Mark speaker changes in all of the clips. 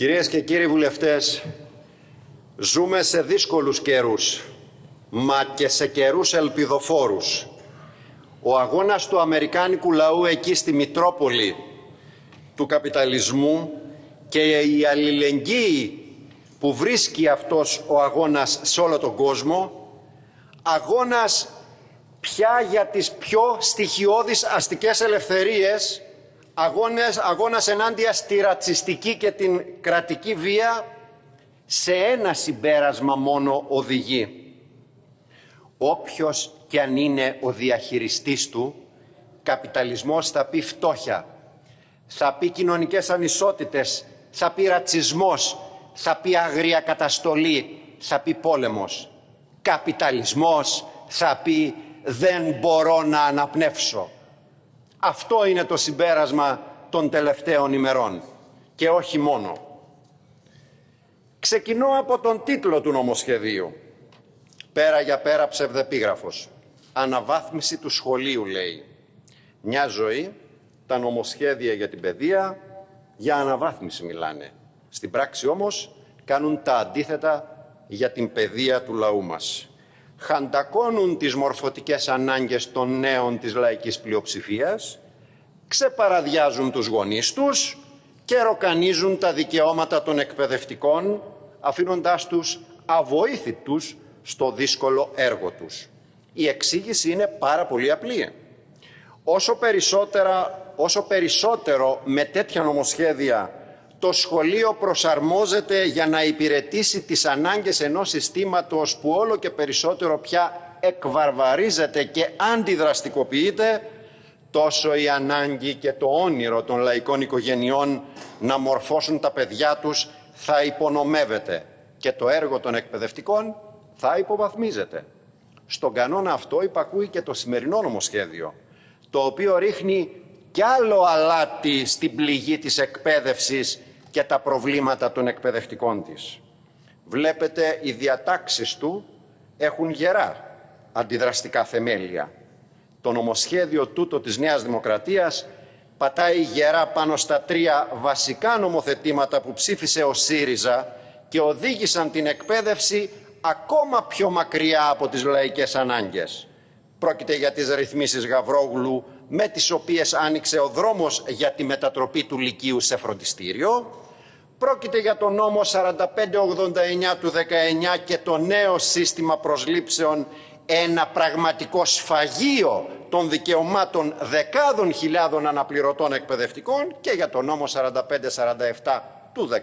Speaker 1: Κυρίες και κύριοι βουλευτές, ζούμε σε δύσκολους καιρούς, μα και σε καιρούς ελπιδοφόρους. Ο αγώνας του Αμερικάνικου λαού εκεί στη Μητρόπολη του καπιταλισμού και η αλληλεγγύη που βρίσκει αυτός ο αγώνας σε όλο τον κόσμο, αγώνας πια για τις πιο στοιχειώδεις αστικές ελευθερίες, αγώνες, αγώνας ενάντια στη ρατσιστική και την κρατική βία, σε ένα συμπέρασμα μόνο οδηγεί. Όποιος και αν είναι ο διαχειριστής του, καπιταλισμός θα πει φτώχεια, θα πει κοινωνικές ανισότητες, θα πει ρατσισμός, θα πει αγρία καταστολή, θα πει πόλεμος. Καπιταλισμός θα πει δεν μπορώ να αναπνεύσω. Αυτό είναι το συμπέρασμα των τελευταίων ημερών και όχι μόνο. Ξεκινώ από τον τίτλο του νομοσχεδίου. Πέρα για πέρα ψευδεπίγραφος. Αναβάθμιση του σχολείου λέει. Μια ζωή, τα νομοσχέδια για την παιδεία, για αναβάθμιση μιλάνε. Στην πράξη όμως κάνουν τα αντίθετα για την παιδεία του λαού μας. Χαντακώνουν τις μορφωτικές ανάγκες των νέων της λαϊκής πλειοψηφίας, ξεπαραδιάζουν τους γονείς τους και ροκανίζουν τα δικαιώματα των εκπαιδευτικών, αφήνοντάς τους αβοήθητους στο δύσκολο έργο τους. Η εξήγηση είναι πάρα πολύ απλή. Όσο, περισσότερα, όσο περισσότερο με τέτοια νομοσχέδια το σχολείο προσαρμόζεται για να υπηρετήσει τις ανάγκες ενός συστήματος που όλο και περισσότερο πια εκβαρβαρίζεται και αντιδραστικοποιείται, τόσο η ανάγκη και το όνειρο των λαϊκών οικογενειών να μορφώσουν τα παιδιά τους θα υπονομεύεται και το έργο των εκπαιδευτικών θα υποβαθμίζεται. Στον κανόνα αυτό υπακούει και το σημερινό νομοσχέδιο, το οποίο ρίχνει κι άλλο αλάτι στην πληγή της εκπαίδευσης και τα προβλήματα των εκπαιδευτικών της. Βλέπετε οι διατάξεις του έχουν γερά αντιδραστικά θεμέλια. Το νομοσχέδιο τούτο της Νέας Δημοκρατίας πατάει γερά πάνω στα τρία βασικά νομοθετήματα που ψήφισε ο ΣΥΡΙΖΑ και οδήγησαν την εκπαίδευση ακόμα πιο μακριά από τις λαϊκές ανάγκες. Πρόκειται για τις ρυθμίσεις Γαβρόγλου με τις οποίες άνοιξε ο δρόμος για τη μετατροπή του Λυκείου σε φροντιστήριο. Πρόκειται για το νόμο 4589 του 19 και το νέο σύστημα προσλήψεων ένα πραγματικό σφαγείο των δικαιωμάτων δεκάδων χιλιάδων αναπληρωτών εκπαιδευτικών και για το νόμο 4547 του 18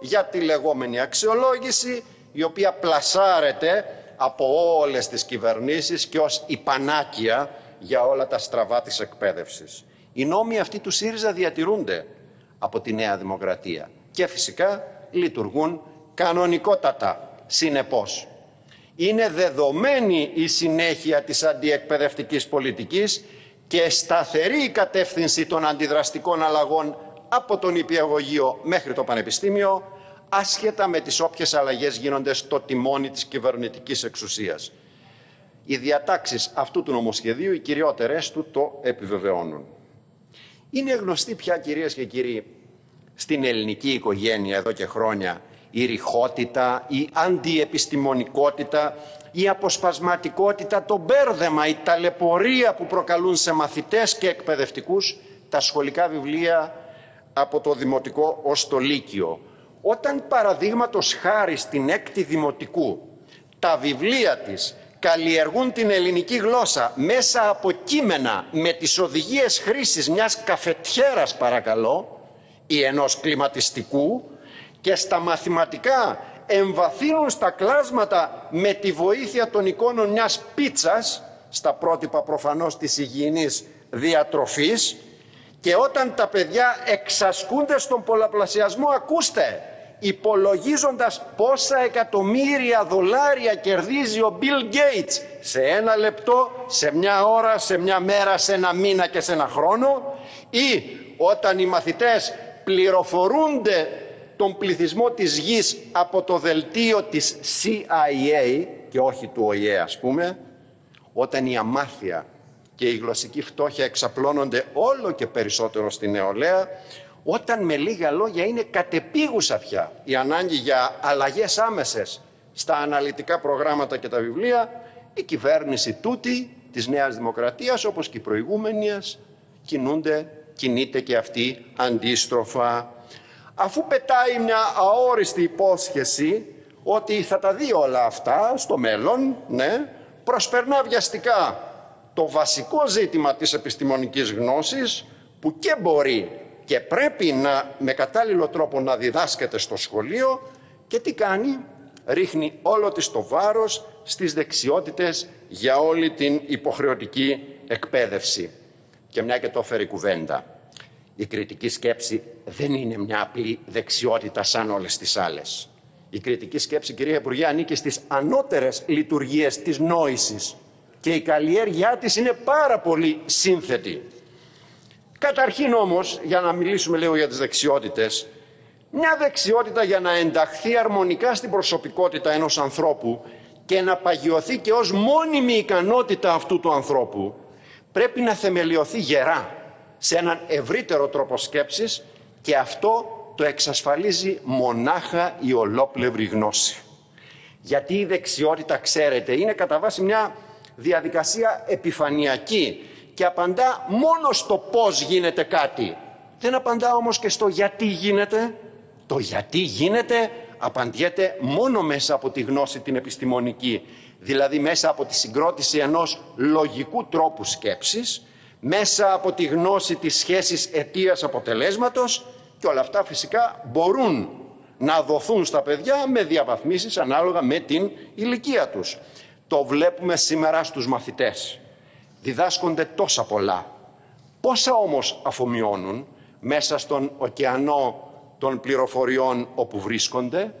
Speaker 1: για τη λεγόμενη αξιολόγηση η οποία πλασάρεται από όλες τις κυβερνήσεις και ως υπανάκια για όλα τα στραβά της εκπαίδευσης. Οι νόμοι αυτοί του ΣΥΡΙΖΑ διατηρούνται από τη Νέα Δημοκρατία και φυσικά λειτουργούν κανονικότατα. Συνεπώς, είναι δεδομένη η συνέχεια της αντιεκπαιδευτικής πολιτικής και σταθερή η κατεύθυνση των αντιδραστικών αλλαγών από τον υπηαγωγείο μέχρι το πανεπιστήμιο, άσχετα με τις όποιες αλλαγές γίνονται στο τιμόνι της κυβερνητικής εξουσίας. Οι διατάξεις αυτού του νομοσχεδίου, οι κυριότερες του, το επιβεβαιώνουν. Είναι γνωστή πια, κυρίες και κύριοι, στην ελληνική οικογένεια εδώ και χρόνια η ρηχότητα, η αντιεπιστημονικότητα, η αποσπασματικότητα, το μπέρδεμα, η ταλαιπωρία που προκαλούν σε μαθητές και εκπαιδευτικούς τα σχολικά βιβλία από το δημοτικό ως το λύκειο. Όταν παραδείγματος χάρη στην έκτη δημοτικού τα βιβλία της καλλιεργούν την ελληνική γλώσσα μέσα από κείμενα με τις οδηγίες χρήσης μιας καφετιέρας παρακαλώ ή ενός κλιματιστικού και στα μαθηματικά εμβαθύνουν στα κλάσματα με τη βοήθεια των εικόνων μιας πίτσας στα πρότυπα προφανώς της υγιεινής διατροφής και όταν τα παιδιά εξασκούνται στον πολλαπλασιασμό ακούστε υπολογίζοντας πόσα εκατομμύρια δολάρια κερδίζει ο Bill Gates σε ένα λεπτό, σε μια ώρα, σε μια μέρα, σε ένα μήνα και σε ένα χρόνο ή όταν οι μαθητές πληροφορούνται τον πληθυσμό της γης από το δελτίο της CIA και όχι του ΟΗΕ ας πούμε, όταν η αμάθεια και η γλωσσική φτώχεια εξαπλώνονται όλο και περισσότερο στη νεολαία, όταν με λίγα λόγια είναι κατεπίγουσα πια η ανάγκη για αλλαγές άμεσες στα αναλυτικά προγράμματα και τα βιβλία, η κυβέρνηση τούτη της Νέας Δημοκρατίας, όπως και οι προηγούμενες, κινούνται, κινείται και αυτή αντίστροφα. Αφού πετάει μια αόριστη υπόσχεση ότι θα τα δει όλα αυτά στο μέλλον, ναι, προσπερνά βιαστικά το βασικό ζήτημα της επιστημονικής γνώσης που και μπορεί και πρέπει να, με κατάλληλο τρόπο να διδάσκεται στο σχολείο και τι κάνει, ρίχνει όλο της το βάρος στις δεξιότητες για όλη την υποχρεωτική εκπαίδευση. Και μια και το έφερε κουβέντα. Η κριτική σκέψη δεν είναι μια απλή δεξιότητα σαν όλες τις άλλες. Η κριτική σκέψη, κυρία Υπουργέ, ανήκει στις ανώτερες λειτουργίες της νόησης και η καλλιέργειά της είναι πάρα πολύ σύνθετη. Καταρχήν όμως, για να μιλήσουμε λίγο για τις δεξιότητες, μια δεξιότητα για να ενταχθεί αρμονικά στην προσωπικότητα ενός ανθρώπου και να παγιωθεί και ως μόνιμη ικανότητα αυτού του ανθρώπου, πρέπει να θεμελιωθεί γερά σε έναν ευρύτερο τρόπο σκέψης και αυτό το εξασφαλίζει μονάχα η ολόπλευρη γνώση. Γιατί η δεξιότητα, ξέρετε, είναι κατά βάση μια διαδικασία επιφανειακή και απαντά μόνο στο πώς γίνεται κάτι. Δεν απαντά όμως και στο γιατί γίνεται. Το γιατί γίνεται απαντιέται μόνο μέσα από τη γνώση την επιστημονική, δηλαδή μέσα από τη συγκρότηση ενός λογικού τρόπου σκέψης, μέσα από τη γνώση της σχέσης αιτίας αποτελέσματος και όλα αυτά φυσικά μπορούν να δοθούν στα παιδιά με διαβαθμίσεις ανάλογα με την ηλικία τους. Το βλέπουμε σήμερα στους μαθητές διδάσκονται τόσα πολλά. Πόσα όμως αφομοιώνουν μέσα στον ωκεανό των πληροφοριών όπου βρίσκονται,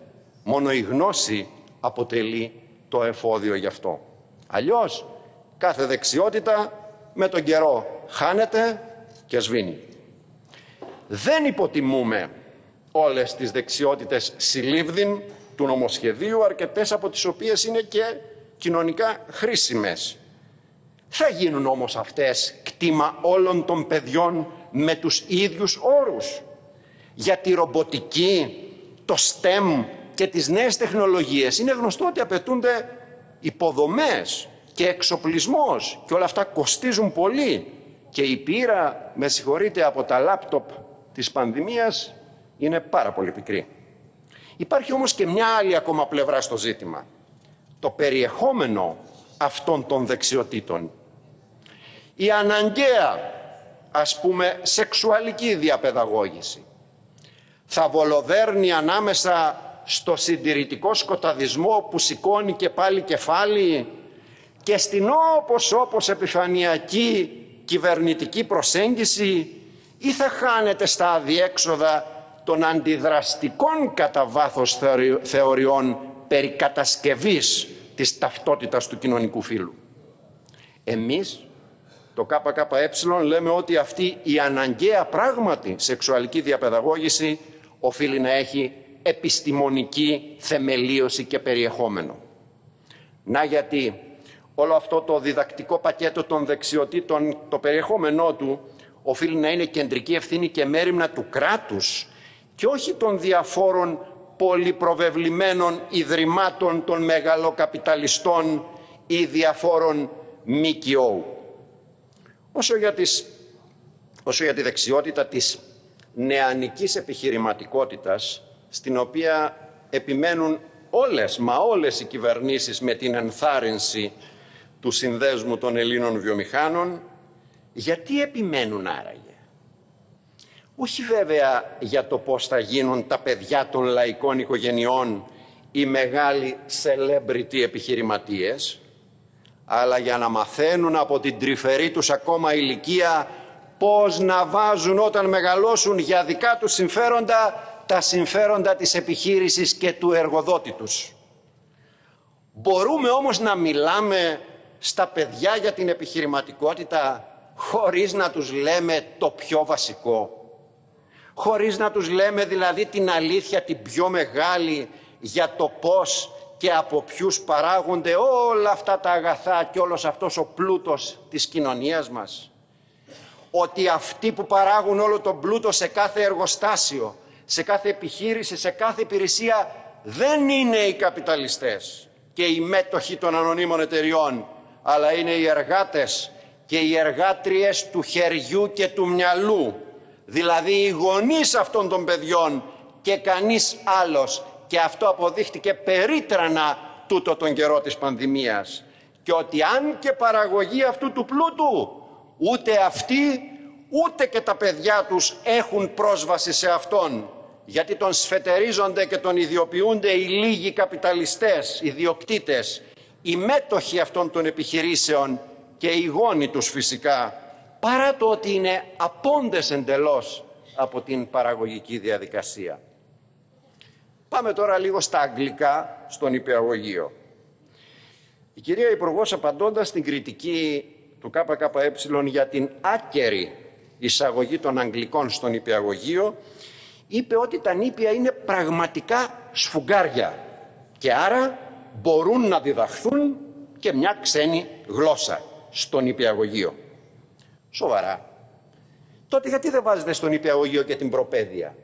Speaker 1: μόνο η γνώση αποτελεί το εφόδιο γι' αυτό. Αλλιώς κάθε δεξιότητα με τον καιρό χάνεται και σβήνει. Δεν υποτιμούμε όλες τις δεξιότητες συλλήβδιν του νομοσχεδίου, αρκετές από τις οποίες είναι και κοινωνικά χρήσιμες. Θα γίνουν όμως αυτές κτήμα όλων των παιδιών με τους ίδιους όρους. Για τη ρομποτική, το STEM και τις νέες τεχνολογίες είναι γνωστό ότι απαιτούνται υποδομές και εξοπλισμός και όλα αυτά κοστίζουν πολύ και η πείρα, με συγχωρείτε, από τα λάπτοπ της πανδημίας είναι πάρα πολύ πικρή. Υπάρχει όμως και μια άλλη ακόμα πλευρά στο ζήτημα. Το περιεχόμενο αυτών των δεξιοτήτων η αναγκαία ας πούμε σεξουαλική διαπαιδαγώγηση θα βολοδέρνει ανάμεσα στο συντηρητικό σκοταδισμό που σηκώνει και πάλι κεφάλι και στην όπως όπως επιφανειακή κυβερνητική προσέγγιση ή θα χάνεται στα αδιέξοδα των αντιδραστικών κατά βάθος θεωριών περί κατασκευής της ταυτότητας του κοινωνικού φύλου. Εμείς το ΚΚΕ λέμε ότι αυτή η αναγκαία πράγματι σεξουαλική διαπαιδαγώγηση οφείλει να έχει επιστημονική θεμελίωση και περιεχόμενο. Να γιατί όλο αυτό το διδακτικό πακέτο των δεξιοτήτων, το περιεχόμενό του, οφείλει να είναι κεντρική ευθύνη και μέρημνα του κράτους και όχι των διαφόρων πολυπροβεβλημένων ιδρυμάτων των μεγαλοκαπιταλιστών ή διαφόρων ΜΚΟ. Όσο για, τις, όσο για τη δεξιότητα της νεανικής επιχειρηματικότητας, στην οποία επιμένουν όλες, μα όλες οι κυβερνήσεις με την ενθάρρυνση του συνδέσμου των Ελλήνων βιομηχάνων, γιατί επιμένουν άραγε; Όχι βέβαια για το πώς θα γίνουν τα παιδιά των λαϊκών οικογενειών οι μεγάλοι celebrity επιχειρηματίες, αλλά για να μαθαίνουν από την τρυφερή τους ακόμα ηλικία πώς να βάζουν όταν μεγαλώσουν για δικά τους συμφέροντα τα συμφέροντα της επιχείρησης και του εργοδότη τους. Μπορούμε όμως να μιλάμε στα παιδιά για την επιχειρηματικότητα χωρίς να τους λέμε το πιο βασικό. Χωρίς να τους λέμε δηλαδή την αλήθεια την πιο μεγάλη για το πώς και από ποιους παράγονται όλα αυτά τα αγαθά και όλος αυτός ο πλούτος της κοινωνίας μας. ότι αυτοί που παράγουν όλο τον πλούτο σε κάθε εργοστάσιο, σε κάθε επιχείρηση, σε κάθε υπηρεσία δεν είναι οι καπιταλιστές και οι μέτοχοι των ανωνύμων εταιριών, αλλά είναι οι εργάτες και οι εργάτριες του χεριού και του μυαλού, δηλαδή οι γονείς αυτών των παιδιών και κανείς άλλος. Και αυτό αποδείχτηκε περίτρανα τούτο τον καιρό της πανδημίας. Και ότι αν και παραγωγή αυτού του πλούτου, ούτε αυτοί, ούτε και τα παιδιά τους έχουν πρόσβαση σε αυτόν γιατί τον σφετερίζονται και τον ιδιοποιούνται οι λίγοι καπιταλιστές, ιδιοκτήτες, οι μέτοχοι αυτών των επιχειρήσεων και οι γόνοι τους φυσικά, παρά το ότι είναι απόντες εντελώς από την παραγωγική διαδικασία. Πάμε τώρα λίγο στα αγγλικά στον υπηαγωγείο. Η κυρία Υπουργός απαντώντας στην κριτική του ΚΚΕ για την άκερη εισαγωγή των Αγγλικών στον υπηαγωγείο είπε ότι τα νήπια είναι πραγματικά σφουγγάρια και άρα μπορούν να διδαχθούν και μια ξένη γλώσσα στον νηπιαγωγείο. Σοβαρά. Τότε γιατί δεν βάζετε στον νηπιαγωγείο και την προπαίδεια;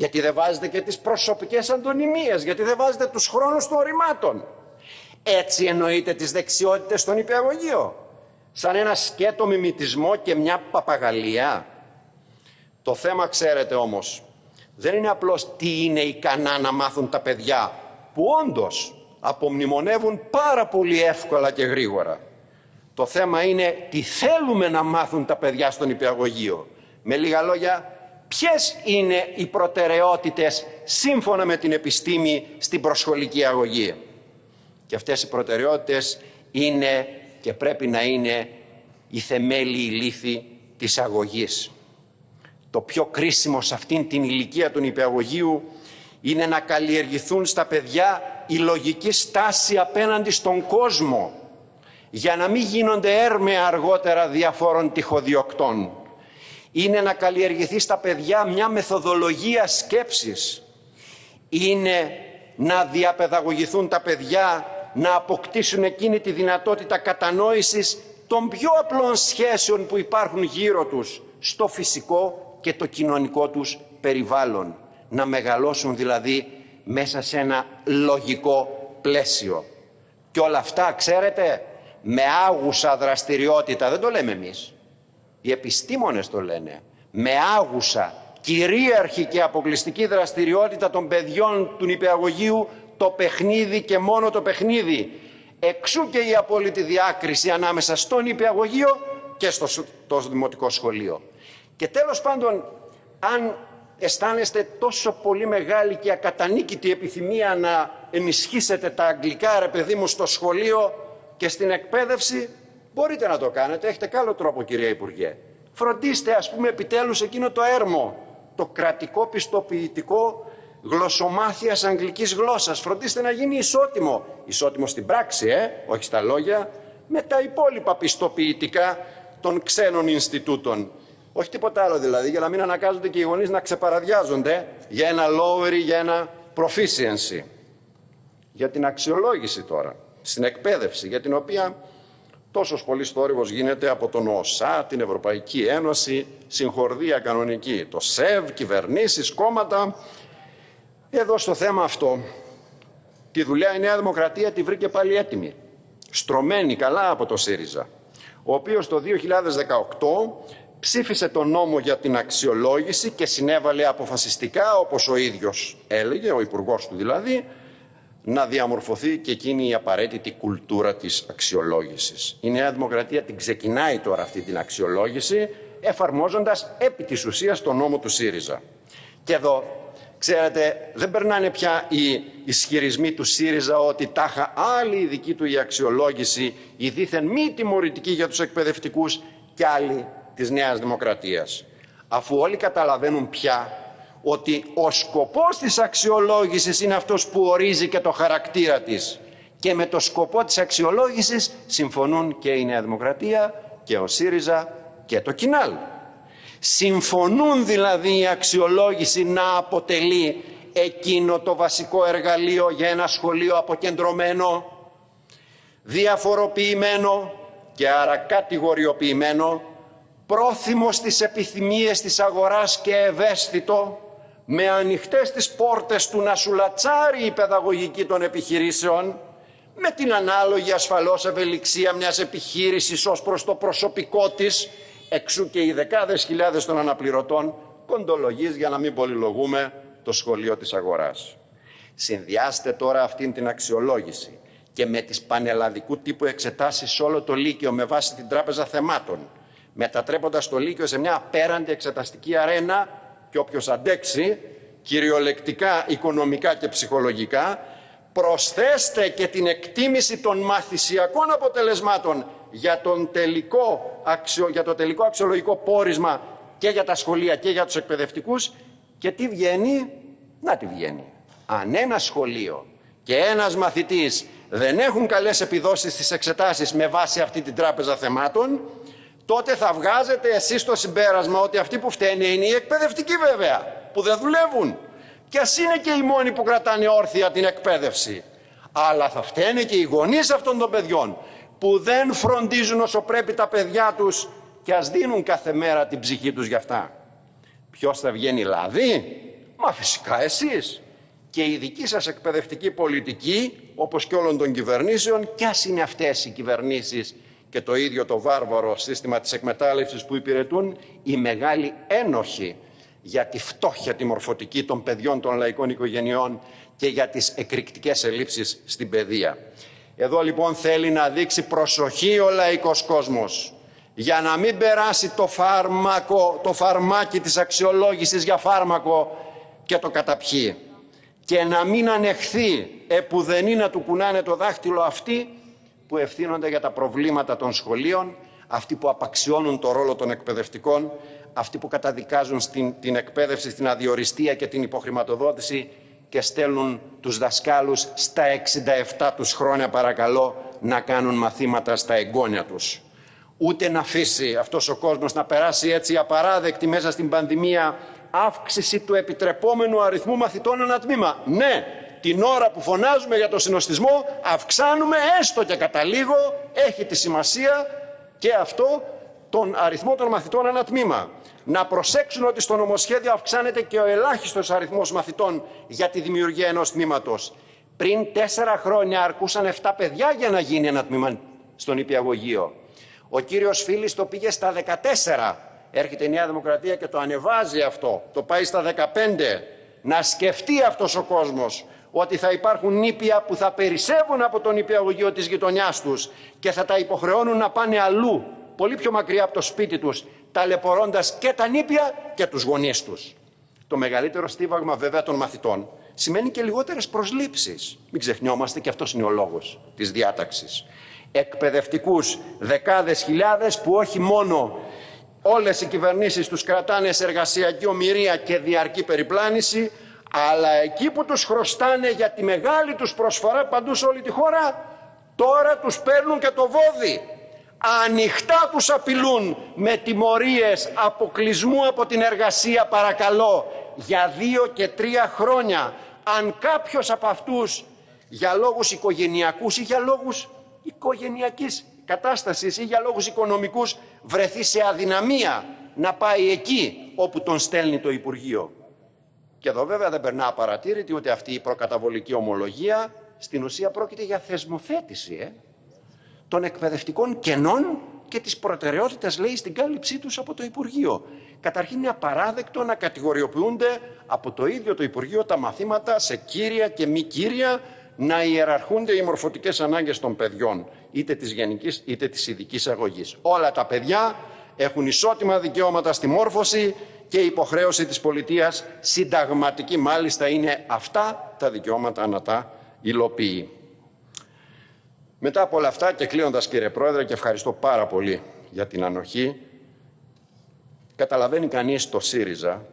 Speaker 1: Γιατί δεν βάζετε και τις προσωπικές αντωνυμίες. Γιατί δεν βάζετε τους χρόνους των οριμάτων. Έτσι εννοείτε τις δεξιότητες στον νηπιαγωγείο. Σαν ένα σκέτο μιμητισμό και μια παπαγαλία. Το θέμα ξέρετε όμως δεν είναι απλώς τι είναι ικανά να μάθουν τα παιδιά που όντως απομνημονεύουν πάρα πολύ εύκολα και γρήγορα. Το θέμα είναι τι θέλουμε να μάθουν τα παιδιά στον υπηαγωγείο. Με λίγα λόγια, ποιες είναι οι προτεραιότητες σύμφωνα με την επιστήμη στην προσχολική αγωγή; Και αυτές οι προτεραιότητες είναι και πρέπει να είναι η θεμέλη η λύθη της αγωγής το πιο κρίσιμο σε αυτήν την ηλικία του νηπιαγωγείου είναι να καλλιεργηθούν στα παιδιά η λογική στάση απέναντι στον κόσμο για να μην γίνονται έρμεα αργότερα διαφόρων τυχοδιοκτών. Είναι να καλλιεργηθεί στα παιδιά μια μεθοδολογία σκέψης. Είναι να διαπαιδαγωγηθούν τα παιδιά να αποκτήσουν εκείνη τη δυνατότητα κατανόησης των πιο απλών σχέσεων που υπάρχουν γύρω τους στο φυσικό και το κοινωνικό τους περιβάλλον. Να μεγαλώσουν δηλαδή μέσα σε ένα λογικό πλαίσιο. Και όλα αυτά, ξέρετε, με άγουσα δραστηριότητα, δεν το λέμε εμείς. Οι επιστήμονες το λένε. Με άγουσα, κυρίαρχη και αποκλειστική δραστηριότητα των παιδιών του νηπιαγωγείου, το παιχνίδι και μόνο το παιχνίδι. Εξού και η απόλυτη διάκριση ανάμεσα στο νηπιαγωγείο και στο, στο δημοτικό σχολείο. Και τέλος πάντων, αν αισθάνεστε τόσο πολύ μεγάλη και ακατανίκητη επιθυμία να ενισχύσετε τα αγγλικά, ρε παιδί μου, στο σχολείο και στην εκπαίδευση, μπορείτε να το κάνετε. Έχετε καλό τρόπο, κυρία Υπουργέ. Φροντίστε, ας πούμε, επιτέλους εκείνο το έρμο, το κρατικό πιστοποιητικό γλωσσομάθειας αγγλικής γλώσσας. Φροντίστε να γίνει ισότιμο. Ισότιμο στην πράξη, ε, όχι στα λόγια, με τα υπόλοιπα πιστοποιητικά των ξένων Ινστιτούτων. Όχι τίποτα άλλο δηλαδή, για να μην ανακάζονται και οι γονείς να ξεπαραδιάζονται για ένα lower ή για ένα proficiency. Για την αξιολόγηση τώρα, στην εκπαίδευση, για την οποία τόσος πολύ θόρυβο γίνεται από τον ΟΣΑ, την Ευρωπαϊκή Ένωση, συγχορδία κανονική, το ΣΕΒ, κυβερνήσεις, κόμματα. Εδώ στο θέμα αυτό, τη δουλειά η Νέα Δημοκρατία τη βρήκε πάλι έτοιμη, στρωμένη καλά από το ΣΥΡΙΖΑ, ο οποίος το 2018 ψήφισε τον νόμο για την αξιολόγηση και συνέβαλε αποφασιστικά, όπως ο ίδιος έλεγε, ο υπουργός του δηλαδή, να διαμορφωθεί και εκείνη η απαραίτητη κουλτούρα της αξιολόγησης. Η Νέα Δημοκρατία την ξεκινάει τώρα αυτή την αξιολόγηση, εφαρμόζοντας επί της ουσίας τον νόμο του ΣΥΡΙΖΑ. Και εδώ, ξέρετε, δεν περνάνε πια οι ισχυρισμοί του ΣΥΡΙΖΑ ότι τάχα άλλη η δική του η αξιολόγηση, η δίθεν μη τιμωρητική για τους εκπαιδευτικούς και άλλη της Νέας Δημοκρατίας. Αφού όλοι καταλαβαίνουν πια ότι ο σκοπός της αξιολόγησης είναι αυτός που ορίζει και το χαρακτήρα της. Και με το σκοπό της αξιολόγησης συμφωνούν και η Νέα Δημοκρατία και ο ΣΥΡΙΖΑ και το ΚΙΝΑΛ. Συμφωνούν δηλαδή η αξιολόγηση να αποτελεί εκείνο το βασικό εργαλείο για ένα σχολείο αποκεντρωμένο, διαφοροποιημένο και άρα κατηγοριοποιημένο πρόθυμο στις επιθυμίες της αγοράς και ευαίσθητο, με ανοιχτές τις πόρτες του να σου λατσάρει η παιδαγωγική των επιχειρήσεων, με την ανάλογη ασφαλώς ευελιξία μιας επιχείρησης ως προς το προσωπικό της, εξού και οι δεκάδες χιλιάδες των αναπληρωτών, κοντολογής για να μην πολυλογούμε το σχολείο της αγοράς. Συνδυάστε τώρα αυτήν την αξιολόγηση και με τις πανελλαδικού τύπου εξετάσεις σε όλο το Λύκειο με βάση την Τράπεζα Θεμάτων, μετατρέποντας το Λύκειο σε μια απέραντη εξεταστική αρένα και όποιος αντέξει, κυριολεκτικά, οικονομικά και ψυχολογικά, προσθέστε και την εκτίμηση των μαθησιακών αποτελεσμάτων για, τον τελικό, για το τελικό αξιολογικό πόρισμα και για τα σχολεία και για τους εκπαιδευτικούς και τι βγαίνει, να τι βγαίνει. Αν ένα σχολείο και ένας μαθητής δεν έχουν καλές επιδόσεις στις εξετάσεις με βάση αυτή την τράπεζα θεμάτων, τότε θα βγάζετε εσείς το συμπέρασμα ότι αυτοί που φταίνε είναι οι εκπαιδευτικοί βέβαια, που δεν δουλεύουν. Και ας είναι και οι μόνοι που κρατάνε όρθια την εκπαίδευση. Αλλά θα φταίνε και οι γονείς αυτών των παιδιών, που δεν φροντίζουν όσο πρέπει τα παιδιά τους και ας δίνουν κάθε μέρα την ψυχή τους γι' αυτά. Ποιος θα βγαίνει λάδι; Μα φυσικά εσείς. Και η δική σας εκπαιδευτική πολιτική, όπως και όλων των κυβερνήσεων, κι ας είναι αυτές οι κυβερνήσεις και το ίδιο το βάρβαρο σύστημα της εκμετάλλευσης που υπηρετούν, η μεγάλη ένοχη για τη φτώχεια τη μορφωτική των παιδιών των λαϊκών οικογενειών και για τις εκρηκτικές ελλείψεις στην παιδεία. Εδώ λοιπόν θέλει να δείξει προσοχή ο λαϊκός κόσμος για να μην περάσει το, φάρμακο, το φαρμάκι της αξιολόγησης για φάρμακο και το καταπιεί και να μην ανεχθεί επουδενή να του κουνάνε το δάχτυλο αυτοί που ευθύνονται για τα προβλήματα των σχολείων, αυτοί που απαξιώνουν το ρόλο των εκπαιδευτικών, αυτοί που καταδικάζουν στην, την εκπαίδευση, στην αδιοριστία και την υποχρηματοδότηση και στέλνουν τους δασκάλους στα 67 τους χρόνια παρακαλώ να κάνουν μαθήματα στα εγγόνια τους. Ούτε να αφήσει αυτός ο κόσμος να περάσει έτσι απαράδεκτη μέσα στην πανδημία αύξηση του επιτρεπόμενου αριθμού μαθητών ένα τμήμα. Ναι, την ώρα που φωνάζουμε για το συνοστισμό αυξάνουμε έστω και κατά λίγο έχει τη σημασία και αυτό τον αριθμό των μαθητών ένα τμήμα. Να προσέξουν ότι στο νομοσχέδιο αυξάνεται και ο ελάχιστος αριθμός μαθητών για τη δημιουργία ενός τμήματος. Πριν τέσσερα χρόνια αρκούσαν 7 παιδιά για να γίνει ένα τμήμα στον υπηαγωγείο. Ο κύριος Φίλης το πήγε στα 14. Έρχεται η Νέα Δημοκρατία και το ανεβάζει αυτό. Το πάει στα 15. Να σκεφτεί αυτός ο κόσμος ότι θα υπάρχουν νήπια που θα περισσεύουν από τον νηπιαγωγείο της γειτονιάς τους και θα τα υποχρεώνουν να πάνε αλλού, πολύ πιο μακριά από το σπίτι τους, ταλαιπωρώντας και τα νήπια και τους γονείς τους. Το μεγαλύτερο στίβαγμα βέβαια των μαθητών σημαίνει και λιγότερες προσλήψεις. Μην ξεχνιόμαστε και αυτός είναι ο λόγος της διάταξης. Εκπαιδευτικούς δεκάδες χιλιάδες που όχι μόνο όλες οι κυβερνήσεις τους κρατάνε σε εργασιακή ομοιρία και διαρκή περιπλάνηση, αλλά εκεί που τους χρωστάνε για τη μεγάλη τους προσφορά παντού σε όλη τη χώρα, τώρα τους παίρνουν και το βόδι. Ανοιχτά τους απειλούν με τιμωρίες αποκλεισμού από την εργασία παρακαλώ για δύο και τρία χρόνια. Αν κάποιος από αυτούς για λόγους οικογενειακούς ή για λόγους οικογενειακής κατάστασης ή για λόγους οικονομικούς βρεθεί σε αδυναμία να πάει εκεί όπου τον στέλνει το Υπουργείο. Και εδώ βέβαια δεν περνά απαρατήρητη ότι αυτή η προκαταβολική ομολογία στην ουσία πρόκειται για θεσμοθέτηση ε, των εκπαιδευτικών κενών και τις προτεραιότητες λέει στην κάλυψή τους από το Υπουργείο. Καταρχήν είναι απαράδεκτο να κατηγοριοποιούνται από το ίδιο το Υπουργείο τα μαθήματα σε κύρια και μη κύρια να ιεραρχούνται οι μορφωτικές ανάγκες των παιδιών, είτε της γενικής είτε της ειδικής αγωγής. Όλα τα παιδιά έχουν ισότιμα δικαιώματα στη μόρφωση και η υποχρέωση της πολιτείας συνταγματική μάλιστα είναι αυτά τα δικαιώματα να τα υλοποιεί. Μετά από όλα αυτά και κλείνοντας κύριε Πρόεδρε και ευχαριστώ πάρα πολύ για την ανοχή καταλαβαίνει κανείς το ΣΥΡΙΖΑ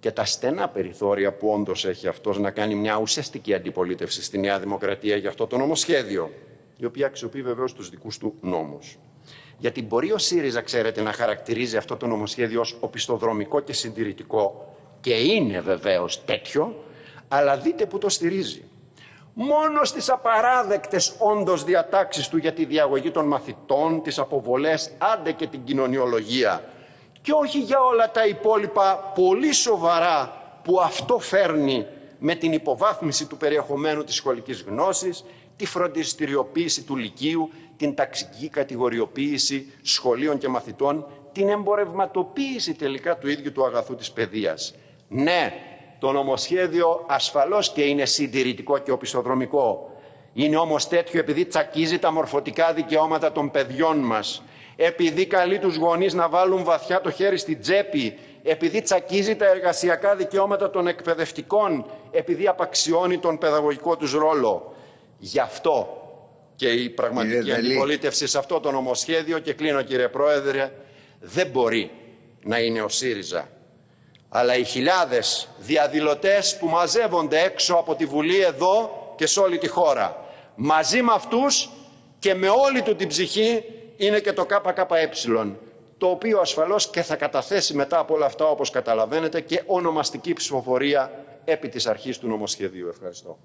Speaker 1: και τα στενά περιθώρια που όντως έχει αυτός να κάνει μια ουσιαστική αντιπολίτευση στη Νέα Δημοκρατία για αυτό το νομοσχέδιο η οποία αξιοποιεί βεβαίως τους δικούς του νόμους. Γιατί μπορεί ο ΣΥΡΙΖΑ, ξέρετε, να χαρακτηρίζει αυτό το νομοσχέδιο ως οπισθοδρομικό και συντηρητικό και είναι βεβαίως τέτοιο, αλλά δείτε που το στηρίζει. Μόνο στις απαράδεκτες όντως διατάξεις του για τη διαγωγή των μαθητών, τις αποβολές, άντε και την κοινωνιολογία, και όχι για όλα τα υπόλοιπα πολύ σοβαρά που αυτό φέρνει με την υποβάθμιση του περιεχομένου της σχολικής γνώσης, τη φροντιστηριοποίηση του Λυκείου, την ταξική κατηγοριοποίηση σχολείων και μαθητών, την εμπορευματοποίηση τελικά του ίδιου του αγαθού της παιδείας. Ναι, το νομοσχέδιο ασφαλώς και είναι συντηρητικό και οπισθοδρομικό. Είναι όμως τέτοιο επειδή τσακίζει τα μορφωτικά δικαιώματα των παιδιών μας, επειδή καλεί τους γονείς να βάλουν βαθιά το χέρι στη τσέπη, επειδή τσακίζει τα εργασιακά δικαιώματα των εκπαιδευτικών, επειδή απαξιώνει τον παιδαγωγικό τους ρόλο. Γι' αυτό και η πραγματική αντιπολίτευση σε αυτό το νομοσχέδιο και κλείνω κύριε Πρόεδρε δεν μπορεί να είναι ο ΣΥΡΙΖΑ αλλά οι χιλιάδες διαδηλωτές που μαζεύονται έξω από τη Βουλή εδώ και σε όλη τη χώρα. Μαζί με αυτούς και με όλη του την ψυχή είναι και το ΚΚΕ, το οποίο ασφαλώς και θα καταθέσει μετά από όλα αυτά, όπως καταλαβαίνετε, και ονομαστική ψηφοφορία επί της αρχής του νομοσχεδίου. Ευχαριστώ.